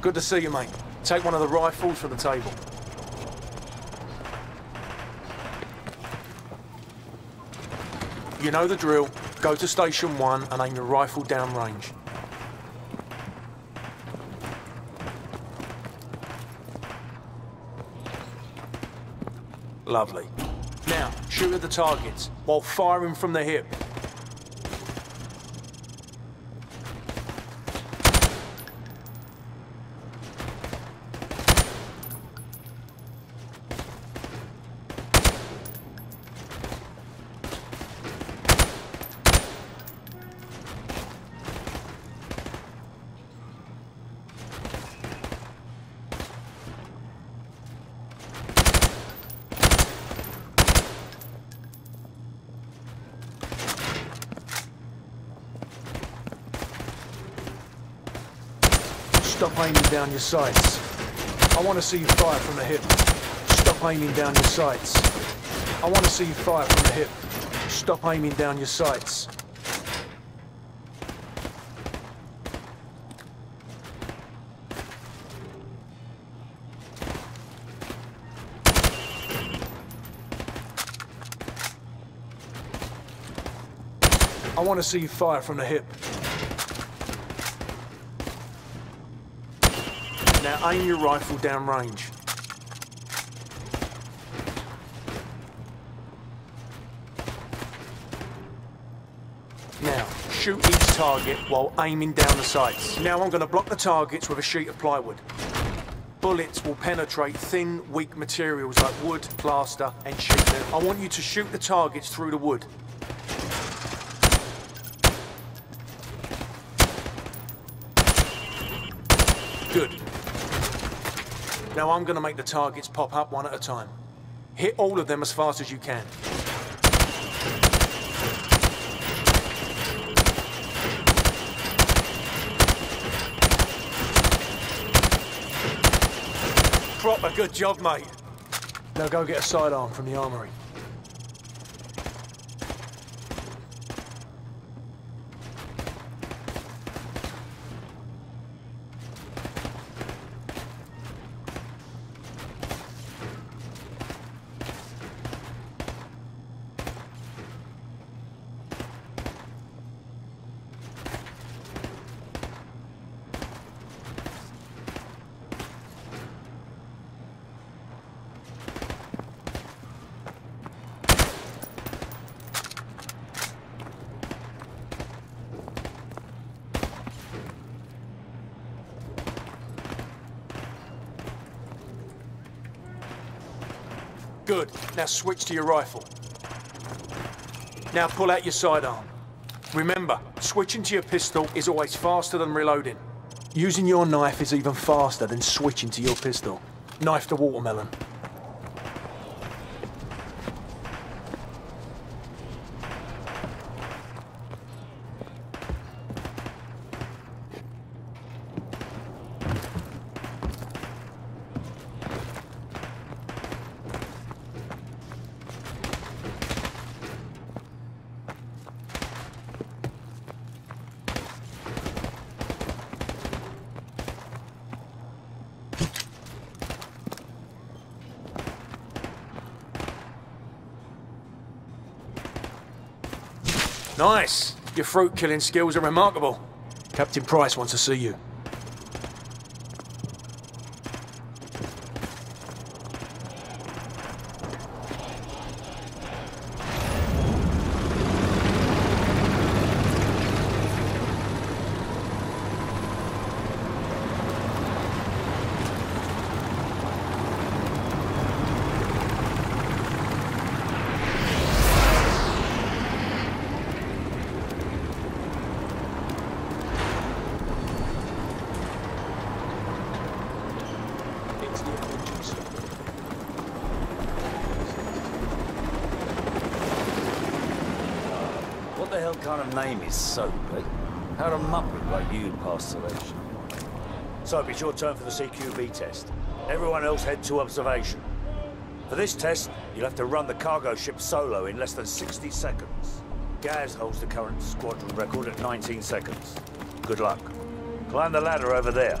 Good to see you, mate. Take one of the rifles from the table. You know the drill. Go to station one and aim your rifle down range. Lovely. Now, shoot at the targets while firing from the hip. Stop aiming down your sights. I want to see you fire from the hip. Stop aiming down your sights. I want to see you fire from the hip. Stop aiming down your sights. I want to see you fire from the hip. Now aim your rifle down range. Now, shoot each target while aiming down the sights. Now I'm going to block the targets with a sheet of plywood. Bullets will penetrate thin, weak materials like wood, plaster and sheet metal. I want you to shoot the targets through the wood. Good. Now I'm going to make the targets pop up one at a time. Hit all of them as fast as you can. Proper good job, mate. Now go get a sidearm from the armory. Good. Now switch to your rifle. Now pull out your sidearm. Remember, switching to your pistol is always faster than reloading. Using your knife is even faster than switching to your pistol. Knife the watermelon. Nice. Your fruit killing skills are remarkable. Captain Price wants to see you. What the hell kind of name is Soap, eh? How'd a muppet like you pass selection? Soap, it's your turn for the CQB test. Everyone else head to observation. For this test, you'll have to run the cargo ship solo in less than 60 seconds. Gaz holds the current squadron record at 19 seconds. Good luck. Climb the ladder over there.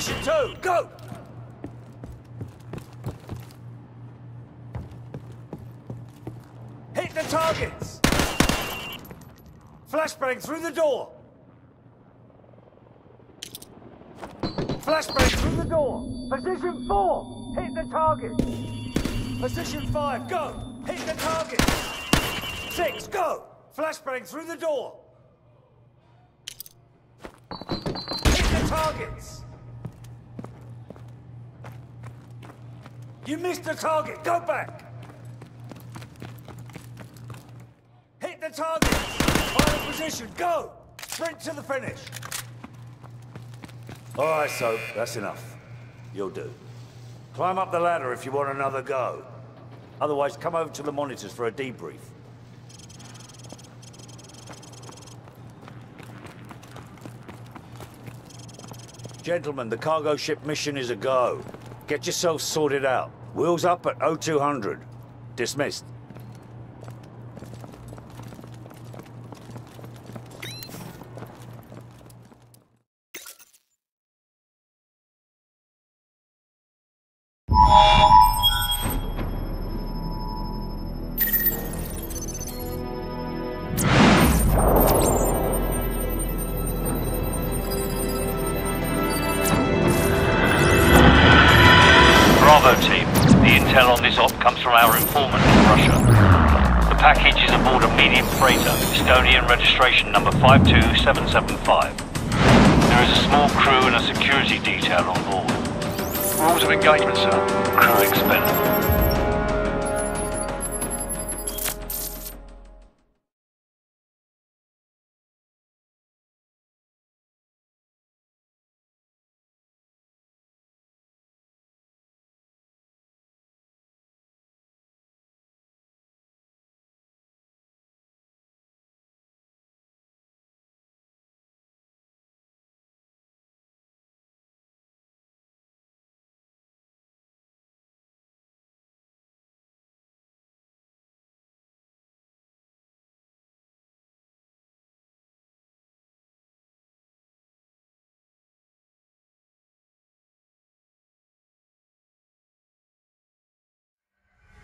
Position two, go! Hit the targets! Flashbang through the door! Flashbang through the door! Position four! Hit the target! Position five, go! Hit the target! Six, go! Flashbang through the door! Hit the targets! You missed the target, go back! Hit the target! Final position, go! Sprint to the finish! All right, Soap, that's enough. You'll do. Climb up the ladder if you want another go. Otherwise, come over to the monitors for a debrief. Gentlemen, the cargo ship mission is a go. Get yourself sorted out. Wheels up at 0200. Dismissed. Package is aboard a medium freighter, Estonian registration number 52775. There is a small crew and a security detail on board. Rules of engagement, sir. Crew expendable.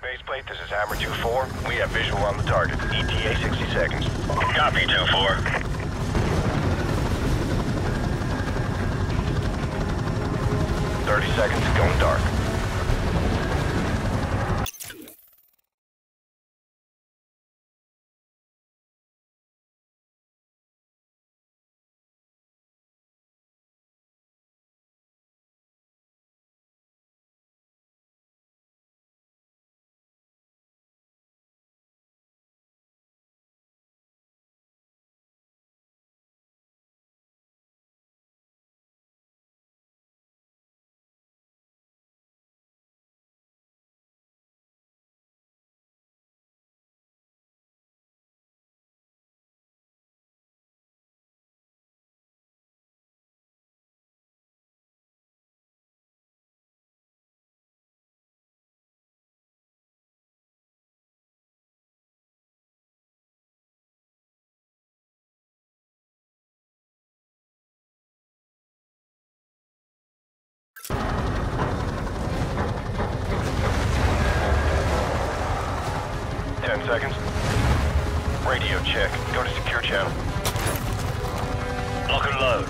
Baseplate, this is Hammer 2-4. We have visual on the target. ETA 60 seconds. Copy 2-4. Thirty seconds, going dark. Seconds. Radio check. Go to secure channel. Lock and load.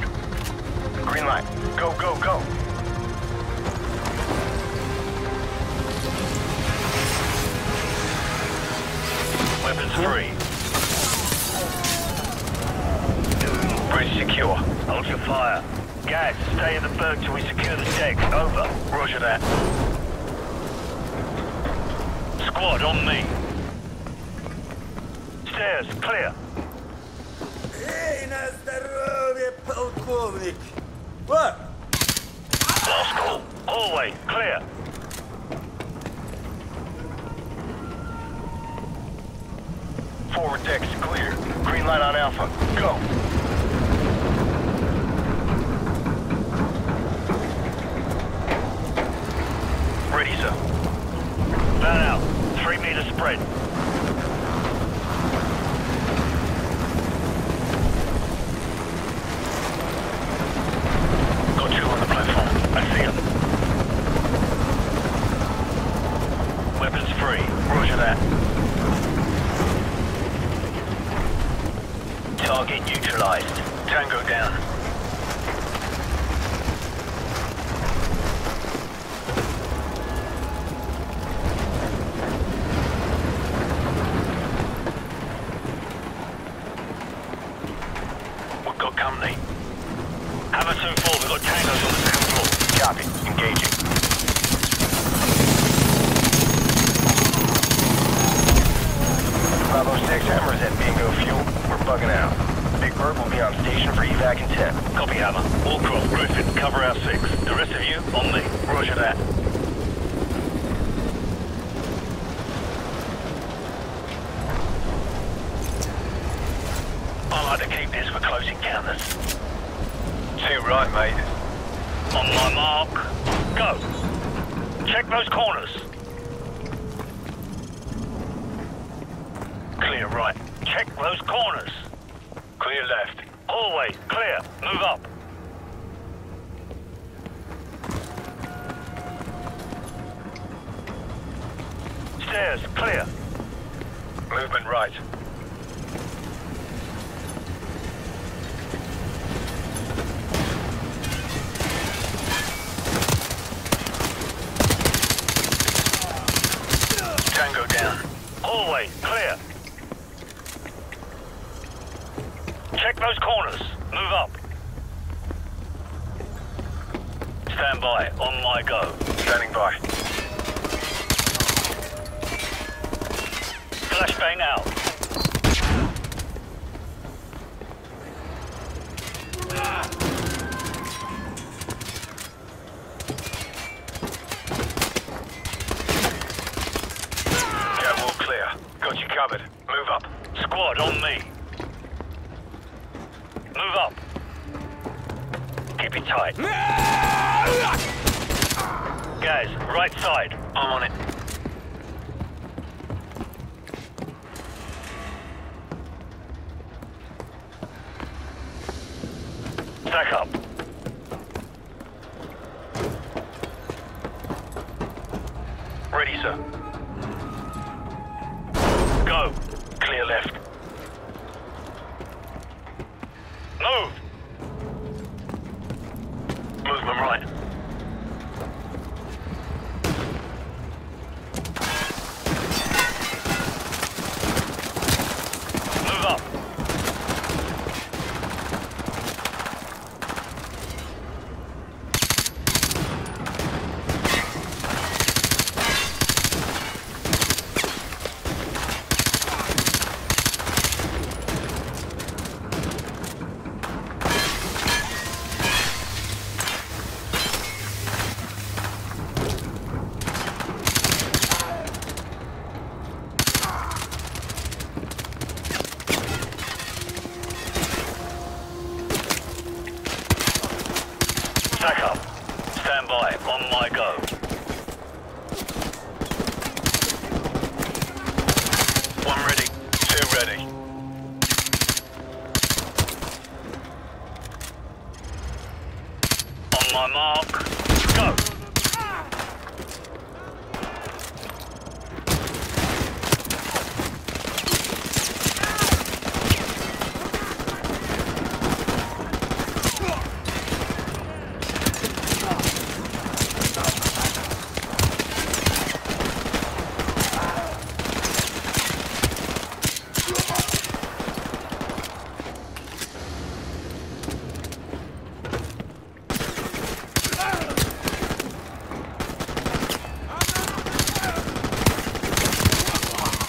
Green light. Go, go, go. Weapons free. Bridge secure. Hold your fire. Gaz, stay in the berg till we secure the deck. Over. Roger that. Squad, on me. Stairs, clear. Ej, na zdrowie, pułkownik! What? Last call. Hallway, clear. Forward deck's clear. Green light on Alpha. Go. Ready, sir. Van out. Three meter spread. Got two on the platform. I see him. Weapons free. Roger that. Target neutralized. Tango down. We've got company. Hammer 2-4, we've got tangos on the second floor. Copy. Engaging. Bravo 6, Hammer's at Bingo Fuel. We're bugging out. Big Bird will be on station for evac in 10. Copy, Hammer. Wallcroft, Griffen, cover our six. The rest of you, on me. Roger that. I for close encounters. Too right, mate. On my mark, go. Check those corners. Clear right. Check those corners. Clear left. Hallway, clear. Move up. Stairs, clear. Movement right. Hallway, clear. Check those corners. Move up. stand by. On my go. Standing by. Flashbang out. Cat all clear. Got you covered. Move up. Squad on me. Move up. Keep it tight. Guys, right side. I'm on it. Stack up. Stand by. On my go. One ready. Two ready. On my mark. Go.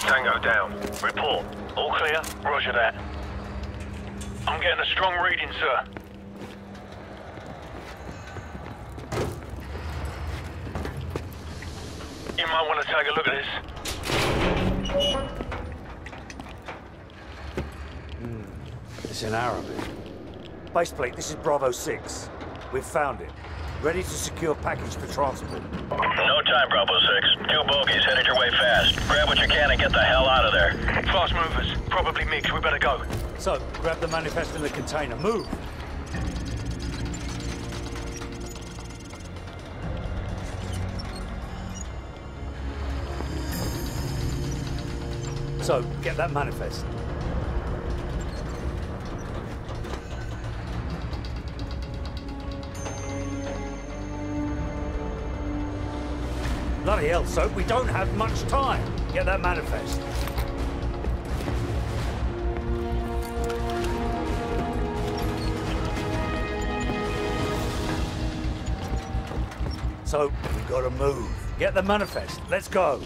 Tango down. Report. All clear? Roger that. I'm getting a strong reading, sir. You might want to take a look at this. Hmm. It's in Arabic. Baseplate, this is Bravo 6. We've found it. Ready to secure package for transport. No time, Bravo 6. Two bogies headed your way fast. Grab what you can and get the hell out of there. Fast movers. Probably MiGs. We better go. Soap, grab the manifest in the container. Move! Soap, get that manifest. Bloody hell, Soap, we don't have much time. Get that manifest. Soap, we've gotta move. Get the manifest. Let's go.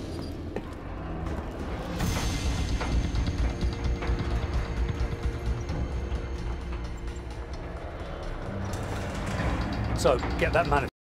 Soap, get that manifest.